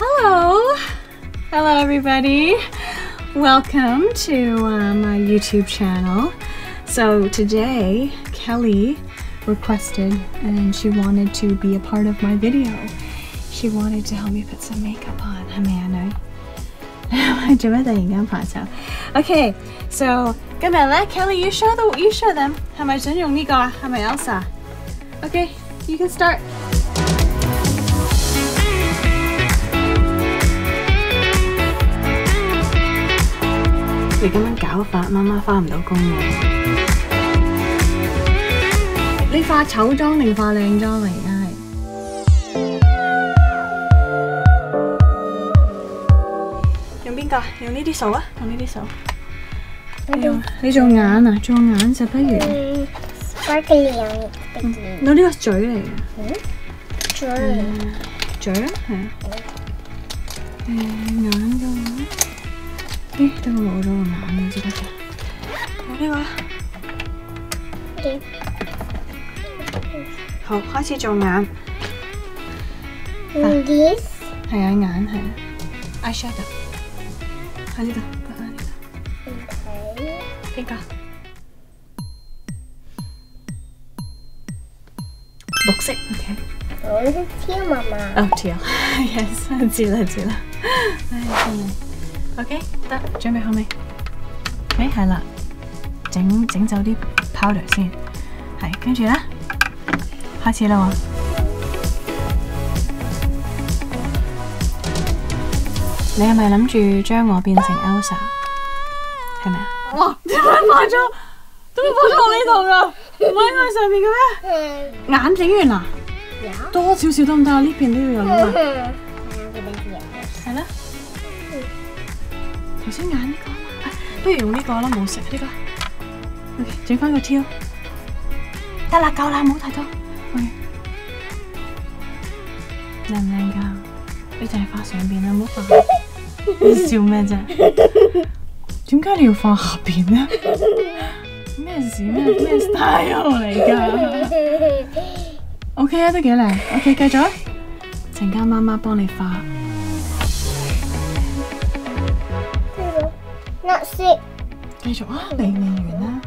Hello, hello everybody. Welcome to uh, my YouTube channel. So today, Kelly requested and she wanted to be a part of my video. She wanted to help me put some makeup on. 系咪啊女？做咩突然间拍手？Okay, so 今日咧，Kelly you show the you show them 系咪想用呢个啊？系咪 Elsa？Okay, you can start. 你咁樣搞法，媽媽翻唔到工喎。你化醜妝定化靚妝嚟？而家係用邊個？用呢啲手啊？用呢啲手。你用你做眼啊？做眼就不如嗯攞呢個嘴嚟嘅嘴，嘴啊，係啊。誒眼嘅話，咦？得我冇咗個眼你知得嘅。用呢個啦。好，開始做眼。嗯，this 係啊，眼係啊，eyeshadow 喺呢度，喺呢度，okay，邊個？綠色，OK。我是天媽媽，哦，知啊，yes，知啦知啦，唉真係，OK，得，準備好未？誒係啦，整整走啲 powder 先，係，跟住咧，開始啦喎。你係咪諗住將我變成 Elsa？係咪啊？哇！點解化咗？點解化咗我呢度噶？唔喺我上面嘅咩？嗯，眼整完啦，多少少得唔得啊？呢邊都要有啊。嗯，我要俾你睇，係啦。先眼呢個，不如用呢個啦，冇食呢個。OK，整翻個挑。得啦，夠啦，唔好太多。靓。唔靚㗎？你淨係化上边啦，唔好化。你笑咩啫？點解你要化下边呢？咩事咩咩 style 嚟噶？OK 啊，都幾靚。OK，繼續啊。陣間媽媽幫你化。那色，繼續啊，未未完啦。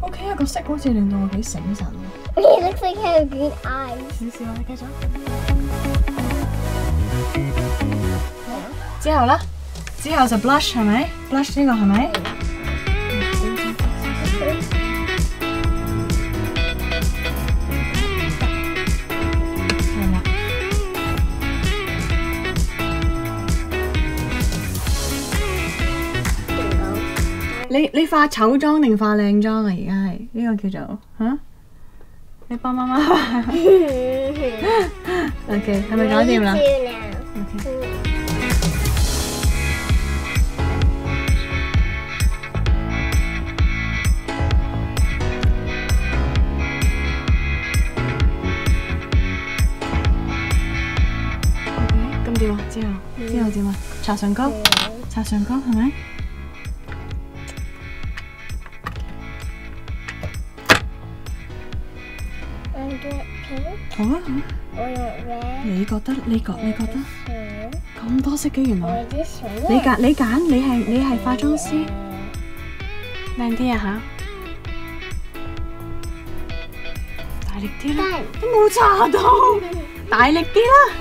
OK 啊，個色好似令到我幾醒神喎。it looks like I have green eyes，少少啊，你繼續。之後咧，之後就 blush 係咪？blush 呢個係咪？你你化醜妝定化靚妝啊？而家係呢個叫做嚇？你幫媽媽化。OK，係咪搞掂啦。OK，咁點啊？之後之後點啊？搽唇膏，搽唇膏係咪？好啊，好啊你覺得？你覺你覺得？咁多色嘅原來。or this one 你揀你揀，你係你係化妝師，靚啲啊吓！大力啲啦，都冇搽到，大力啲啦！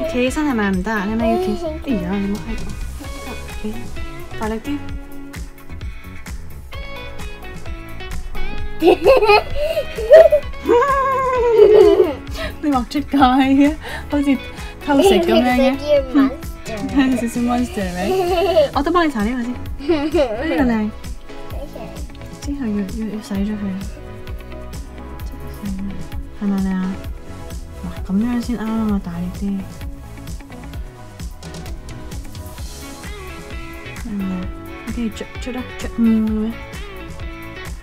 你企起身係咪唔得啊？你係咪要企？哎呀，你冇喺度，企，大力啲。你畫出街嘅，好似偷食咁樣嘅。少少 monster 係咪？我都幫你搽呢個先，呢個靚。之後要要要洗咗佢，係咪靚啊？嗱，咁樣先啱啊嘛，大力啲。嗯，OK，捽捽啦，捽嗯咁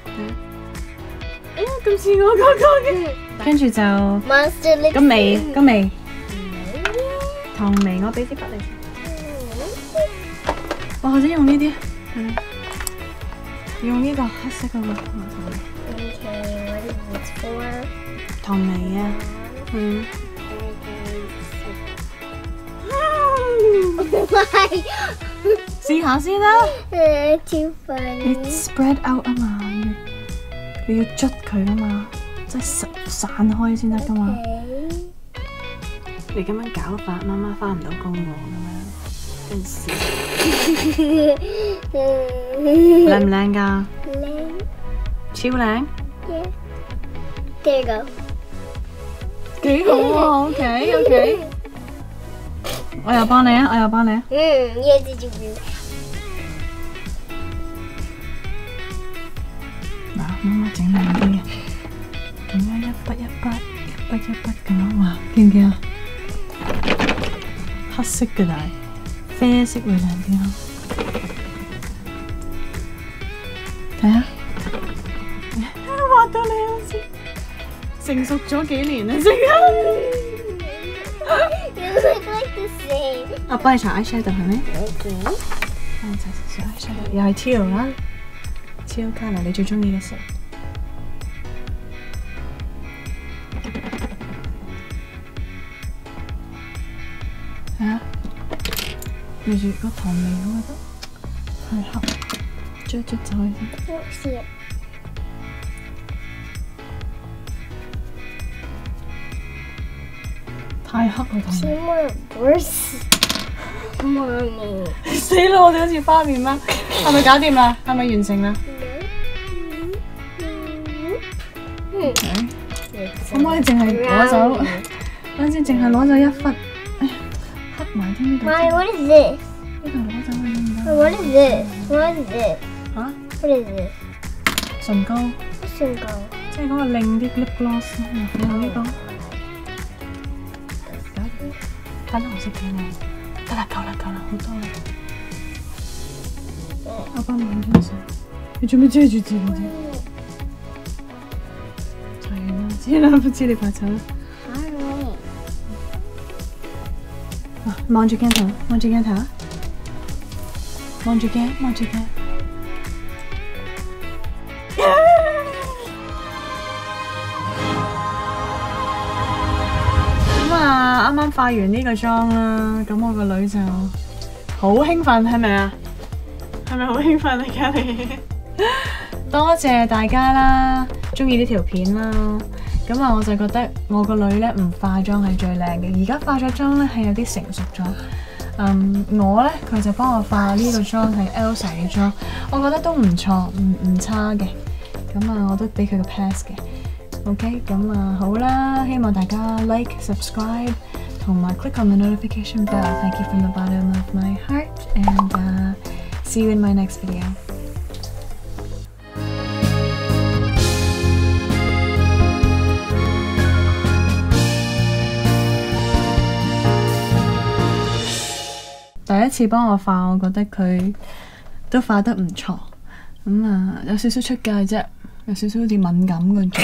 樣。哎呀，咁似我嗰個嘅。跟住就個眉，個眉，糖眉，我俾啲筆你。我或者用呢啲，係用呢個黑色嗰個 Okay, what is this for? 糖眉啊，嗯，係，試下先啦。誒超你 funny。spread out 啊嘛，你要捽佢啊嘛，即係散散開先得噶嘛。你咁樣搞法，媽媽翻唔到工喎，咁樣真是 靚唔靚㗎？Lame. 超靚，Yeah. There you go. 幾好啊！OK OK，我又幫你啊，我又幫你啊。嗯，yeah, did you do? 嗱，整靚啲嘅，咁樣一筆一筆，一筆一筆咁樣，哇，見唔見啊？黑色嘅但係啡色會靚啲咯。睇下，畫到你好似成熟咗幾年啦，即刻。You look like the same. 我幫你搽 eyeshadow 係咪？Okay. 幫你搽少少 eyeshadow，又係 teal 啦，teal colour 你最中意嘅色。啊，記住個糖味，我覺得係黑，捽捽走佢先。I don't see it. 太黑啦糖 See 味，more worse. Mommy. 死啦！我哋好似花面啦，係咪搞掂啦？係咪完成啦？Hmm. 可唔可以淨係攞走？等陣淨係攞走一忽，哎呀，黑埋添呢度。Mommy, what is this? 呢度攞走佢得唔得？What is this? What is this? 嚇，What is this? 唇膏，What's in go? 即係嗰個靚啲 lip gloss 咯。你有呢個？搞掂，粉紅色嘅喎。得啦，夠啦，夠啦，好多啦。我幫你影張相。你做咩遮住自己啫？就係啦，知啦，不知你怕醜啦。望住鏡頭，望住鏡頭，望住鏡，望住鏡。咁啊，啱啱化完呢個妝啦，咁我個女就好興奮，係咪啊？係咪好興奮啊，Kelly？多謝大家啦，中意呢條片啦。咁啊，我就覺得我個女咧唔化妝係最靚嘅，而家化咗妝咧係有啲成熟咗。嗯，我咧佢就幫我化呢個妝係 Elsa 嘅妝，我覺得都唔錯，唔唔差嘅。咁啊，我都俾佢個 pass 嘅。OK，咁啊好啦，希望大家 like、subscribe 同埋 click on the notification bell. Thank you from the bottom of my heart, and see you in my next video. 一次幫我化，我覺得佢都化得唔錯。咁啊，有少少出界啫，有少少好似敏感嗰種。